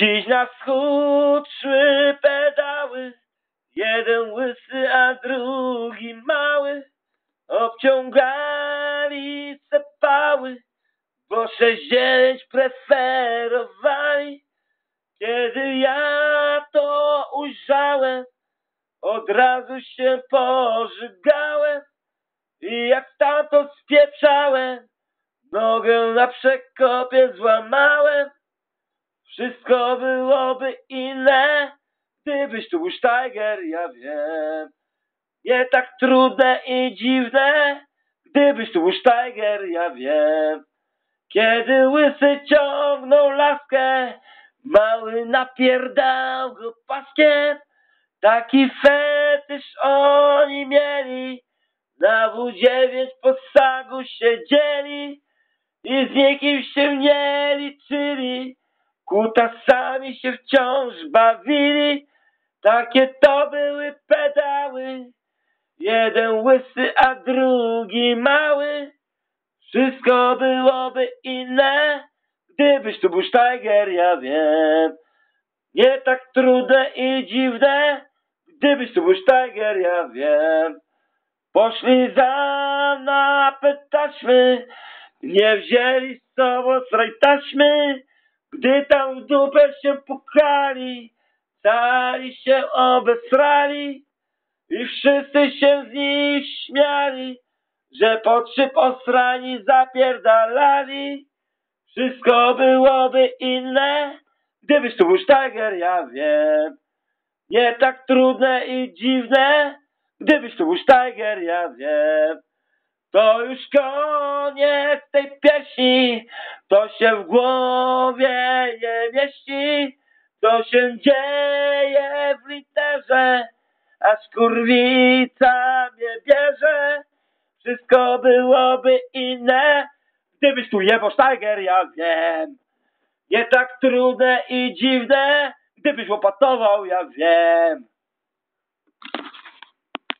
Dziś na wschód szły pedały, jeden łysy, a drugi mały. Obciągali se pały, bo sześćdziesiąt preferowali. Kiedy ja to ujrzałem, od razu się pożygałem i jak tamto spieprzałem, nogę na przekopie złamałem. Wszystko byłoby inne, gdybyś tu był Steiger, ja wiem. Nie tak trudne i dziwne, gdybyś tu był Steiger, ja wiem. Kiedy łysy ciągnął laskę, mały napierdał go paskiem. Taki fetysz oni mieli, na W9 po sagu siedzieli i z nikim się nie liczyli. Kutasami się wciąż bawili, takie to były pedały. Jeden łysy, a drugi mały. Wszystko byłoby inne, gdybyś tu był Steiger, ja wiem. Nie tak trudne i dziwne, gdybyś tu był Steiger, ja wiem. Poszli za napytaśmy, nie wzięli z sobą sraj taśmy, gdy tam w dupę się pukali, cali się obesrali i wszyscy się z nich śmiali, że po trzy posrani zapierdalali. Wszystko byłoby inne, gdybyś tu był Steiger, ja wiem. Nie tak trudne i dziwne, gdybyś tu był Steiger, ja wiem. To już koniec tej pieśni, to się w głowie nie mieści, to się dzieje w literze, aż kurwica mnie bierze. Wszystko byłoby inne, gdybyś tu jebał Steiger, ja wiem. Nie tak trudne i dziwne, gdybyś łopatował, ja wiem.